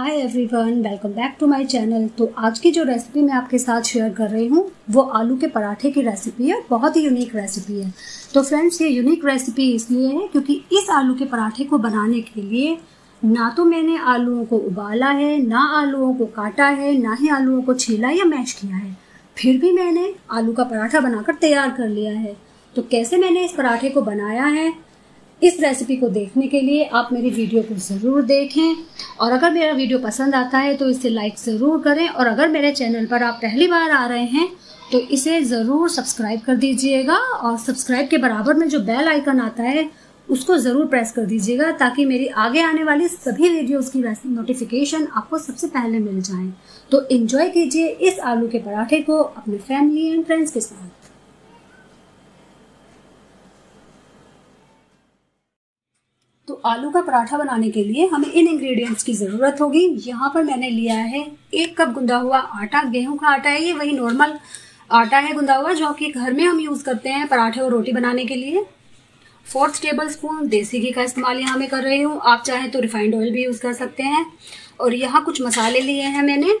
Hi everyone welcome back to my channel तो आज की जो रेसिपी मैं आपके साथ शेयर कर रही हूँ, वो आलू के पराठे की रेसिपी है बहुत ही यूनिक रेसिपी है। तो फ्रेंड्स ये यूनिक रेसिपी इसलिए है क्योंकि इस आलू के पराठे को बनाने के लिए ना तो मैंने आलूओं को उबाला है, ना आलूओं को काटा है, ना ही आलूओं को छीला या मैश किया है। फिर भी मैंने आलू का पराठा बनाकर तैयार कर लिया है। तो कैसे मैंने इस पराठे को बनाया है? इस रेसिपी को देखने के लिए आप मेरी वीडियो को ज़रूर देखें। और अगर मेरा वीडियो पसंद आता है तो इसे लाइक ज़रूर करें। और अगर मेरे चैनल पर आप पहली बार आ रहे हैं तो इसे ज़रूर सब्सक्राइब कर दीजिएगा। और सब्सक्राइब के बराबर में जो बेल आइकन आता है, उसको ज़रूर प्रेस कर दीजिएगा, ताकि मेरी आगे आने वाली सभी वीडियोस की नोटिफिकेशन आपको सबसे पहले मिल जाए। तो इन्जॉय कीजिए इस आलू के पराठे को अपने फैमिली एंड फ्रेंड्स के साथ। तो आलू का पराठा बनाने के लिए हमें इन इंग्रेडिएंट्स की ज़रूरत होगी। यहाँ पर मैंने लिया है एक कप गुंदा हुआ आटा। गेहूँ का आटा है, ये वही नॉर्मल आटा है गुंदा हुआ, जो कि घर में हम यूज़ करते हैं पराठे और रोटी बनाने के लिए। फोर्थ टेबल स्पून देसी घी का इस्तेमाल यहाँ मैं कर रही हूँ। आप चाहें तो रिफाइंड ऑयल भी यूज़ कर सकते हैं। और यहाँ कुछ मसाले लिए हैं मैंने,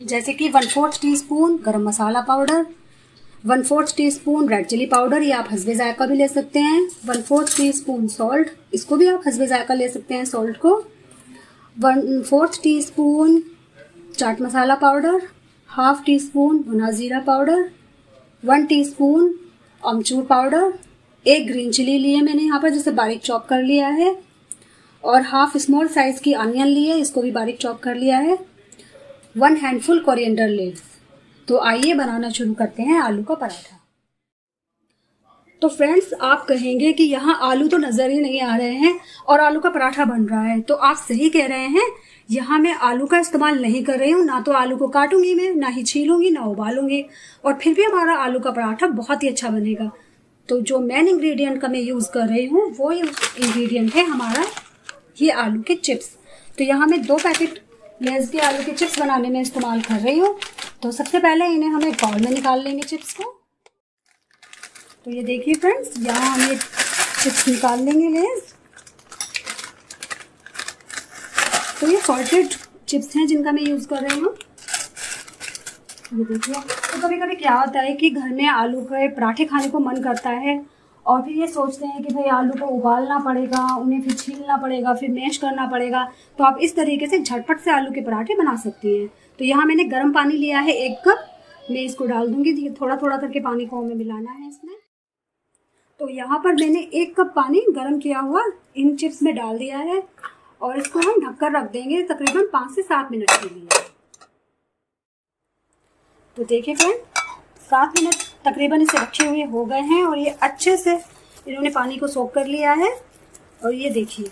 जैसे कि one fourth teaspoon garam masala powder one fourth teaspoon red chili powder, या आप हसबे जायका भी ले सकते हैं। One fourth teaspoon salt इसको भी आप हसबे जायका ले सकते हैं सॉल्ट को। One fourth teaspoon chaat masala powder, half teaspoon भुना ज़ीरा पाउडर, वन टी स्पून अमचूर पाउडर, एक ग्रीन चिली लिए मैंने यहाँ पर, जिसे बारीक चॉप कर लिया है, और हाफ़ स्मॉल साइज़ की अनियन लिए, इसको भी बारीक चॉप कर लिया है। वन हैंडफुल कोरिएंडर लीव्स तो आइए बनाना शुरू करते हैं आलू का पराठा। तो फ्रेंड्स आप कहेंगे कि यहाँ आलू तो नज़र ही नहीं आ रहे हैं और आलू का पराठा बन रहा है। तो आप सही कह रहे हैं, यहाँ मैं आलू का इस्तेमाल नहीं कर रही हूँ, ना तो आलू को काटूँगी मैं, ना ही छीलूँगी, ना उबालूँगी। और फिर भी हमारा आलू का पराठा बहुत ही अच्छा बनेगा। तो जो मेन इंग्रेडिएंट का मैं यूज़ कर रही हूँ, वो इंग्रेडिएंट है हमारा ये आलू के चिप्स तो यहाँ मैं दो पैकेट लेस के आलू के चिप्स बनाने में इस्तेमाल कर रही हूँ। तो सबसे पहले इन्हें हमें बाउल में निकाल लेंगे चिप्स को। तो ये देखिए फ्रेंड्स यहाँ हम ये चिप्स निकाल लेंगे लेस तो ये सॉल्टेड चिप्स हैं जिनका मैं यूज़ कर रही हूँ। ये देखिए तो कभी कभी क्या होता है कि घर में आलू के पराठे खाने को मन करता है और फिर ये सोचते हैं कि भाई आलू को उबालना पड़ेगा, उन्हें फिर छीलना पड़ेगा, फिर मैश करना पड़ेगा। तो आप इस तरीके से झटपट से आलू के पराठे बना सकती हैं। तो यहाँ मैंने गर्म पानी लिया है एक कप। मैं इसको डाल दूँगी। थोड़ा थोड़ा करके पानी को हमें मिलाना है इसमें। तो यहाँ पर मैंने एक कप पानी गर्म किया हुआ इन चिप्स में डाल दिया है और इसको हम ढककर रख देंगे तकरीबन पाँच से सात मिनट के लिए। तो देखिए फ्रेंड, सात मिनट तकरीबन इसे रखे हुए हो गए हैं और ये अच्छे से इन्होंने पानी को सोख कर लिया है। और ये देखिए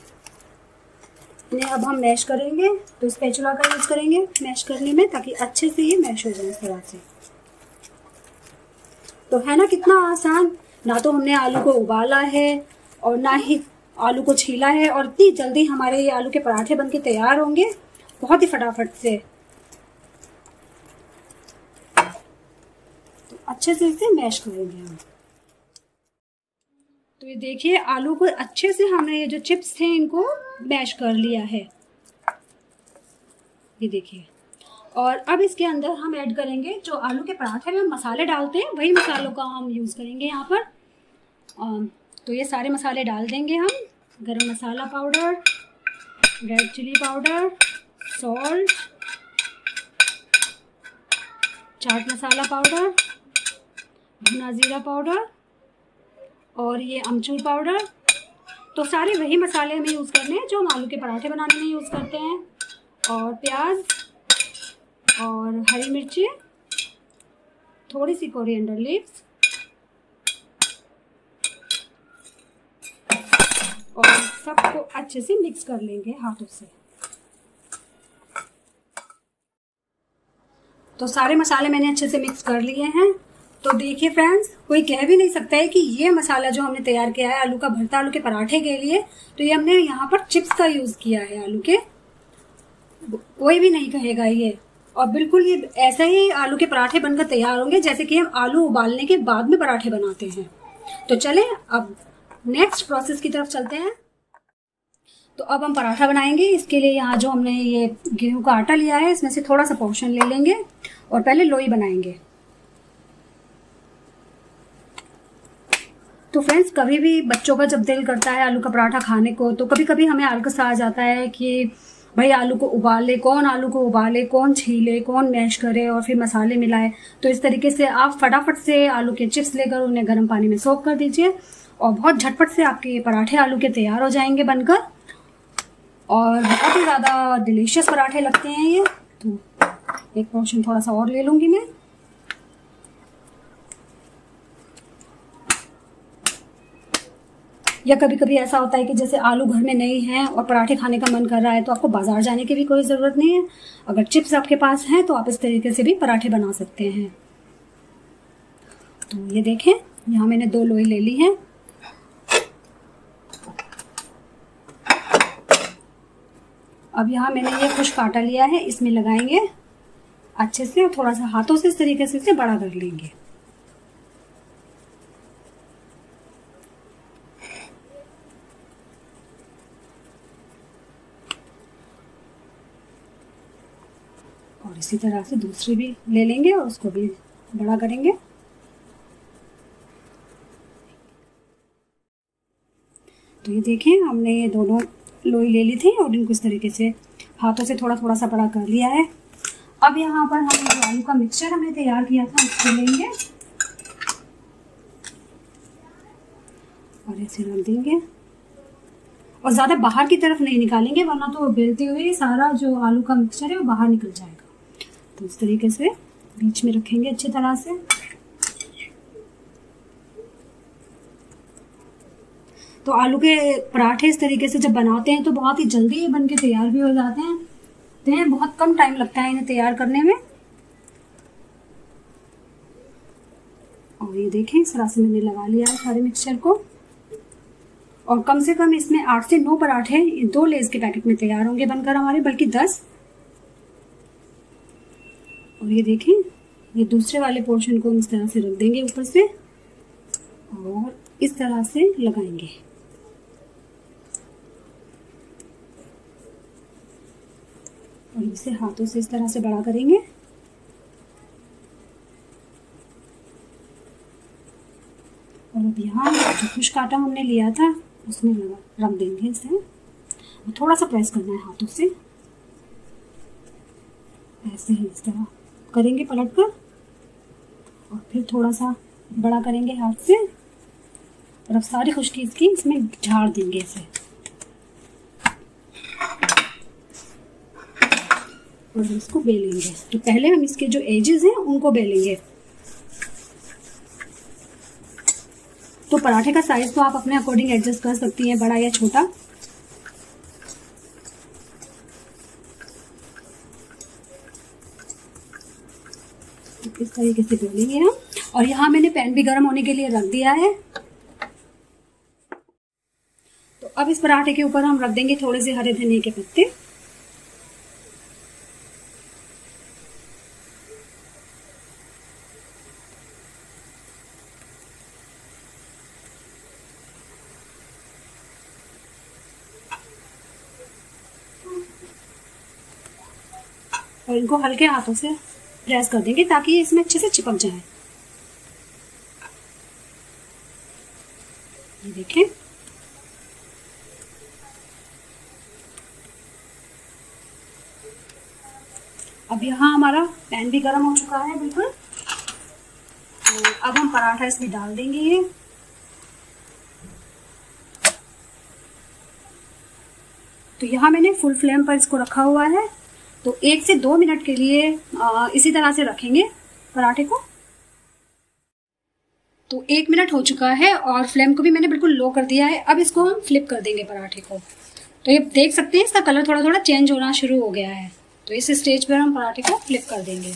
इन्हें अब हम मैश करेंगे तो स्पैचुला का यूज़ करेंगे मैश करने में, ताकि अच्छे से ये मैश हो जाए तरह से। तो है ना कितना आसान? ना तो हमने आलू को उबाला है, और ना ही आलू को छीला है, और इतनी जल्दी हमारे ये आलू के पराठे बनके तैयार होंगे। बहुत ही फटाफट से। तो अच्छे से इसे मैश करेंगे हम। तो ये देखिए, आलू को अच्छे से हमने ये जो चिप्स थे इनको मैश कर लिया है। ये देखिए। और अब इसके अंदर हम ऐड करेंगे जो आलू के पराठे में मसाले डालते हैं, वही मसालों का हम यूज़ करेंगे यहाँ पर। तो ये सारे मसाले डाल देंगे हम। Garam masala powder red chili powder salt chaat masala powder भुना ज़ीरा पाउडर और ये अमचूर पाउडर तो सारे वही मसाले हमें यूज़ करने हैं जो हम आलू के पराठे बनाने में यूज़ करते हैं। और प्याज और हरी मिर्ची थोड़ी सी कोरिएंडर लीव्स और सबको अच्छे से मिक्स कर लेंगे हाथों से। तो सारे मसाले मैंने अच्छे से मिक्स कर लिए हैं। तो देखिए फ्रेंड्स कोई कह भी नहीं सकता है कि ये मसाला जो हमने तैयार किया है आलू का भरता, आलू के पराठे के लिए तो ये हमने यहाँ पर चिप्स का यूज़ किया है आलू के। कोई भी नहीं कहेगा ये। और बिल्कुल ये ऐसा ही आलू के पराठे बनकर तैयार होंगे, जैसे कि हम आलू उबालने के बाद में पराठे बनाते हैं। तो चले, अब नेक्स्ट प्रोसेस की तरफ़ चलते हैं। तो अब हम पराठा बनाएँगे। इसके लिए यहाँ जो हमने ये गेहूँ का आटा लिया है, इसमें से थोड़ा सा पोर्शन ले लेंगे और पहले लोई बनाएँगे। तो फ्रेंड्स कभी भी बच्चों का जब दिल करता है आलू का पराठा खाने को तो कभी कभी हमें आलकस आ जाता है कि भाई आलू को उबाले, कौन आलू को उबाले, कौन छीले, कौन मैश करे और फिर मसाले मिलाए। तो इस तरीके से आप फटाफट से आलू के चिप्स लेकर उन्हें गर्म पानी में सोख कर दीजिए और बहुत झटपट से आपके पराठे आलू के तैयार हो जाएँगे बनकर। और बहुत ही ज़्यादा डिलीशियस पराठे लगते हैं ये। तो एक पोर्शन थोड़ा सा और ले लूँगी मैं। या कभी कभी ऐसा होता है कि जैसे आलू घर में नहीं है और पराठे खाने का मन कर रहा है तो आपको बाज़ार जाने की भी कोई ज़रूरत नहीं है। अगर चिप्स आपके पास हैं तो आप इस तरीके से भी पराठे बना सकते हैं। तो ये देखें, यहाँ मैंने दो लोई ले ली है। अब यहाँ मैंने ये खुश काटा लिया है, इसमें लगाएँगे अच्छे से और थोड़ा सा हाथों से इस तरीके से इसे बड़ा कर लेंगे। और इसी तरह से दूसरी भी ले लेंगे और उसको भी बड़ा करेंगे। तो ये देखें, हमने ये दोनों लोई ले ली थी और इनको इस तरीके से हाथों से थोड़ा थोड़ा सा बड़ा कर लिया है। अब यहाँ पर हम जो आलू का मिक्सचर हमने तैयार किया था, उसको लेंगे। और ऐसे रख देंगे। और ज़्यादा बाहर की तरफ़ नहीं निकालेंगे, वरना तो बेलते हुए सारा जो आलू का मिक्सचर है, वो बाहर निकल जाएगा। तो इस तरीके से बीच में रखेंगे अच्छी तरह से। तो आलू के पराठे इस तरीके से जब बनाते हैं तो बहुत ही जल्दी बन के तैयार भी हो जाते हैं। तो बहुत कम टाइम लगता है इन्हें तैयार करने में। और ये देखें, इस तरह से मैंने लगा लिया है सारे मिक्सचर को। और कम से कम इसमें आठ से नौ पराठे दो लेस के पैकेट में तैयार होंगे बनकर हमारे, बल्कि दस। और ये देखें, ये दूसरे वाले पोर्शन को हम इस तरह से रख देंगे ऊपर से और इस तरह से लगाएँगे। और इसे हाथों से इस तरह से बड़ा करेंगे। और अब यहाँ जो खुश काटा हमने लिया था, उसमें लगा, रख देंगे इसे। और थोड़ा सा प्रेस करना है हाथों से। ऐसे ही इस तरह। करेंगे पलट कर। और फिर थोड़ा सा बड़ा करेंगे हाथ से। और अब सारी खुश्की इसकी इसमें झाड़ देंगे इसे। और इसको बेलेंगे। तो पहले हम इसके जो एजेस हैं, उनको बेलेंगे। तो पराठे का साइज़ तो आप अपने अकॉर्डिंग एडजस्ट कर सकती हैं, बड़ा या छोटा। इस तरीके से बेलेंगे हम? और यहाँ मैंने पैन भी गर्म होने के लिए रख दिया है। तो अब इस पराठे के ऊपर हम रख देंगे थोड़े से हरे धनिया के पत्ते। और इनको हल्के हाथों से प्रेस कर देंगे ताकि ये इसमें अच्छे से चिपक जाए। ये देखें। अब यहाँ हमारा पैन भी गर्म हो चुका है, बिल्कुल। तो अब हम पराठा इसमें डाल देंगे ये। तो यहाँ मैंने फुल फ्लेम पर इसको रखा हुआ है। तो एक से दो मिनट के लिए इसी तरह से रखेंगे पराठे को। तो एक मिनट हो चुका है और फ्लेम को भी मैंने बिल्कुल लो कर दिया है। अब इसको हम फ्लिप कर देंगे पराठे को। तो ये देख सकते हैं, इसका कलर थोड़ा थोड़ा चेंज होना शुरू हो गया है। तो इस स्टेज पर हम पराठे को फ्लिप कर देंगे।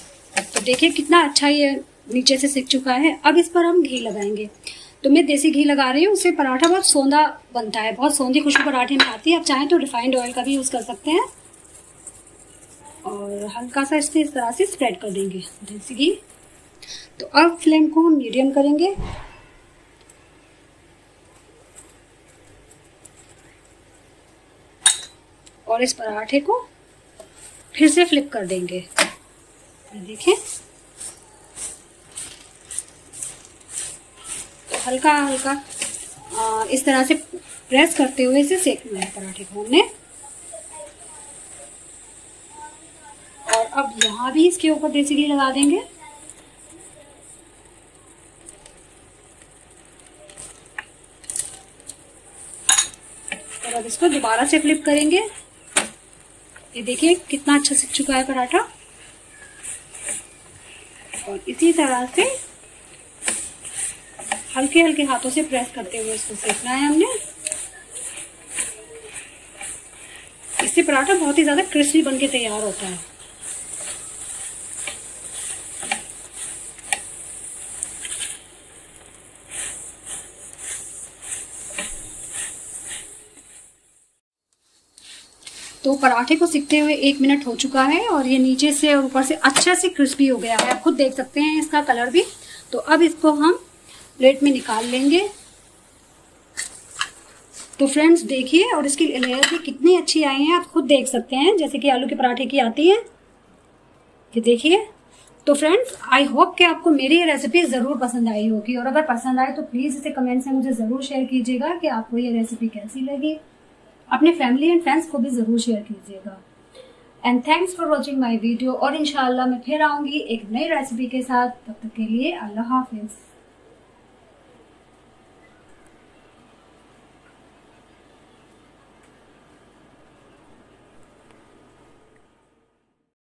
तो देखिए कितना अच्छा ये नीचे से सीख चुका है। अब इस पर हम घी लगाएँगे। तो मैं देसी घी लगा रही हूँ, उससे पराठा बहुत सौंदा बनता है। बहुत सौंधी खुशबू पराठे में आती है। आप चाहें तो रिफाइंड ऑयल का भी यूज़ कर सकते हैं। और हल्का सा इससे इस तरह से स्प्रेड कर देंगे। देसी घी। तो अब फ्लेम को हम मीडियम करेंगे। और इस पराठे को फिर से फ्लिप कर देंगे। देखें। तो हल्का हल्का इस तरह से प्रेस करते हुए इसे सेकना है पराठे को हमने और अब यहाँ भी इसके ऊपर देसी घी लगा देंगे। और अब इसको दोबारा से फ्लिप करेंगे। ये देखिए कितना अच्छा सीख चुका है पराठा। और इसी तरह से हल्के हल्के हाथों से प्रेस करते हुए इसको सेकना है हमने। इससे पराठा बहुत ही ज़्यादा क्रिस्पी बनके तैयार होता है। तो पराठे को सीखते हुए एक मिनट हो चुका है और ये नीचे से और ऊपर से अच्छा से क्रिस्पी हो गया है। आप खुद देख सकते हैं इसका कलर भी। तो अब इसको हम प्लेट में निकाल लेंगे। तो फ्रेंड्स, देखिए, और इसकी लेयर भी कितनी अच्छी आई है, आप खुद देख सकते हैं, जैसे कि आलू के पराठे की आती है। ये देखिए। तो फ्रेंड्स आई होप कि आपको मेरी ये रेसिपी ज़रूर पसंद आई होगी, और अगर पसंद आए तो प्लीज़ इसे कमेंट्स में मुझे ज़रूर शेयर कीजिएगा कि आपको ये रेसिपी कैसी लगी। अपने फैमिली एंड फ्रेंड्स को भी ज़रूर शेयर कीजिएगा। And thanks for watching my video और इनशाला मैं फिर आऊँगी एक नई रेसिपी के साथ। तब तक के लिए अल्लाह हाफिज़।